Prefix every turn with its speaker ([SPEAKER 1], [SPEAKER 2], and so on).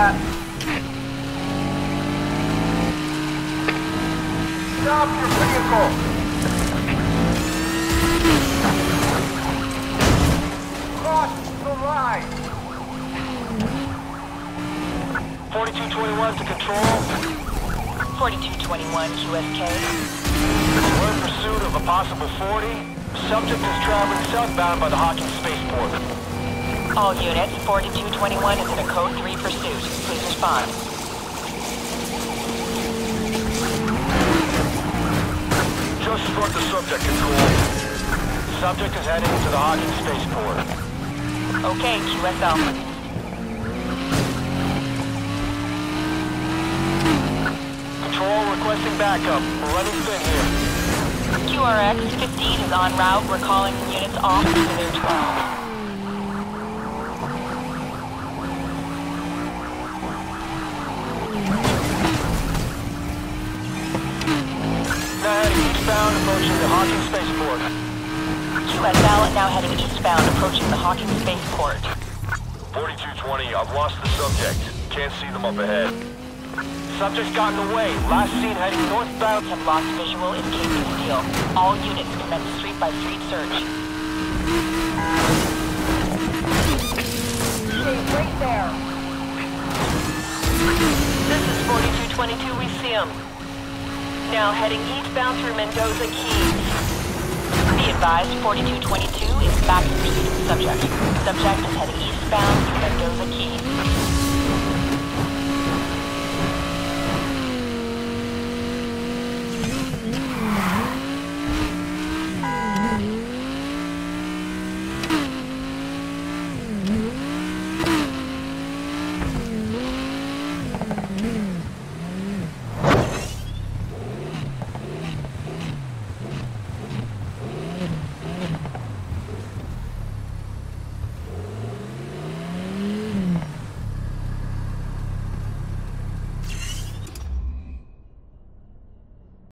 [SPEAKER 1] that. Stop your vehicle. Cross the line.
[SPEAKER 2] 4221 to control.
[SPEAKER 3] 4221 QSK.
[SPEAKER 2] We're in pursuit of a possible 40. Subject is traveling southbound by the Hawkins spaceport.
[SPEAKER 3] All units, 4221 is in a code 3 pursuit. Please respond.
[SPEAKER 2] Just struck the subject control. Subject is heading to the Hawkins spaceport.
[SPEAKER 3] Okay, QSL.
[SPEAKER 2] Control requesting backup. We're running thin here.
[SPEAKER 3] QRX 15 is en route. We're calling units off to their 12.
[SPEAKER 2] Now heading eastbound, approaching the Hawkins spaceport.
[SPEAKER 3] QSL now heading eastbound, approaching the Hawkins spaceport.
[SPEAKER 2] 4220, I've lost the subject. Can't see them up ahead. Subject's gotten away. Last seen heading northbound.
[SPEAKER 3] Have lost visual in Casey Steel. All units commence street-by-street search.
[SPEAKER 1] Stay right there!
[SPEAKER 3] This is 4222, we see him. Now heading eastbound through Mendoza Keys. Be advised, 4222 is back in pursuit subject. Subject is heading eastbound through Mendoza Keys.